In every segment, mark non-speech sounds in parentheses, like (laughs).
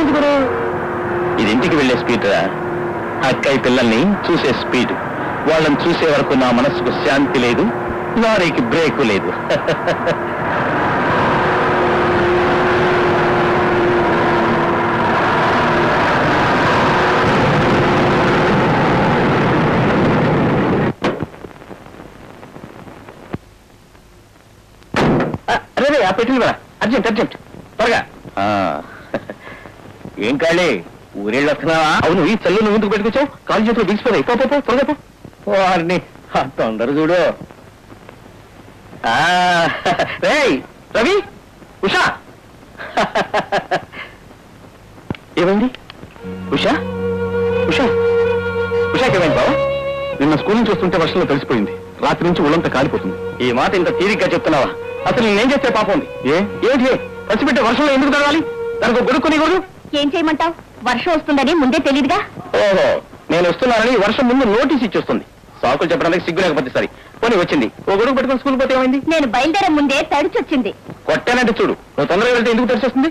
గురు ఇది ఇంటికి వెళ్ళే స్పీడ్ రా. అక్కయ్య పిల్లల్ని చూసే స్పీడ్. వాళ్ళని చూసే వరకు నా మనసుకు శాంతి లేదు లారీకి బ్రేక్ లేదు. ఆ అర్జెంట్ అర్జెంట్. త్వరగా. ఏం కాళీ ఊరేళ్ళు వస్తున్నావా? అవును ఈ చల్లు నువ్వు ఎందుకు పెట్టుకొచ్చావు? కాలు చేతులు బిగిసిపోతాయి పో పో, త్వరగా పో. వారిని తొందర చూడు. రేయ్ రవి ఉషా. ఏమైంది? ఉషా? ఉషా? ఉషాకి ఏమైంది బావా? నిన్న స్కూల్ నుంచి వస్తుంటే వర్షంలో తెలిసిపోయింది రాత్రి నుంచి ఒళ్ళంతా కాలిపోతుంది. ఈ మాట ఇంత తీరిగ్గా చెప్తున్నావా? అసలు నేనేం చేస్తే పాపం ఉంది? ఏ? ఏంటి పసిపెట్టే వర్షంలో ఎందుకు తడవాలి? దానికి గొడుక్కొని కొడు ఏం చేయమంటావు? వర్షం వస్తుందని ముందే తెలియదుగా ఓహో నేను వస్తున్నానని వర్షం ముందు నోటీస్ ఇచ్చేస్తుంది. సాకులు చెప్పడానికి సిగ్గు లేకపోతే సరి. పోనీ వచ్చింది. ఓ గొడుగు పెట్టుకుని స్కూల్ పోతే ఏమైంది? నేను బయలుదేరే ముందే తడిచొచ్చింది. కొట్టానంటే చూడు. నువ్వు తొందరగా వెళ్తే ఎందుకు తెలిసొస్తుంది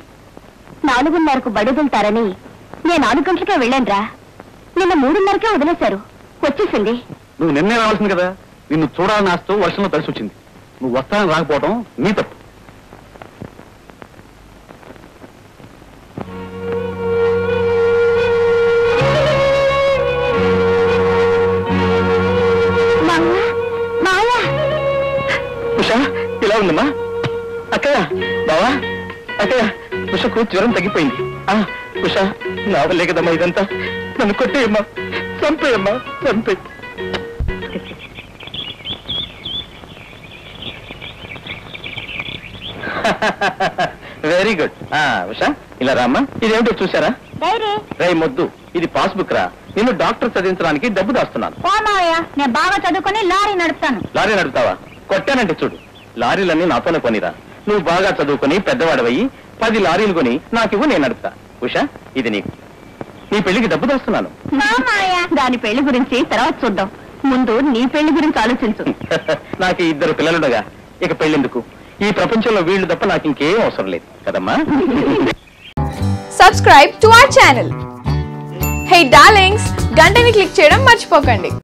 నాలుగున్నరకు బడుగుంటారని నేను నాలుగు గంటలకే వెళ్ళానురా. నిన్న మూడున్నరకే వదిలేశారు. వచ్చేసింది. నువ్వు నిన్నే రావాల్సింది కదా. నిన్ను చూడాలని ఆస్తూ వర్షంలో కలిసి వచ్చింది నువ్వు వస్తానని రాకపోవడం నీ తప్పు. ఉందమ్మా అక్కయ్య బావా అక్కయ్య ఉషకు జ్వరం తగ్గిపోయింది. ఆ ఉషా నా వల్లే కదమ్మా ఇదంతా. నన్ను కొట్టేయమ్మా చంపేయమ్మా చంపే. వెరీ గుడ్ ఉషా ఇలా రామ్మా. ఇదేమిటో చూసారా రే మొద్దు ఇది పాస్బుక్ రా. నిన్ను డాక్టర్ చదివించడానికి డబ్బు దాస్తున్నాను. నేను బాగా చదువుకొని లారీ నడుపుతాను. లారీ నడుపుతావా? కొట్టానంటే చూడు. లారీలన్నీ నాతోనే కొనిరా నువ్వు బాగా చదువుకొని పెద్దవాడవయ్యి పది లారీలు కొని నాకివ్వు నేను నడుపుతా. ఉషా ఇది నీకు. నీ పెళ్ళికి డబ్బు దాస్తున్నాను. దాని పెళ్ళి గురించి తర్వాత చూద్దాం. ముందు నీ పెళ్ళి గురించి ఆలోచించు. (laughs) నాకు ఇద్దరు పిల్లలుండగా ఇక పెళ్ళెందుకు? ఈ ప్రపంచంలో వీళ్ళు తప్ప నాకు ఇంకేం అవసరం లేదు. కదమ్మా? (laughs) Subscribe to our channel. Hey darlings, గంటని click చేయడం మర్చిపోకండి.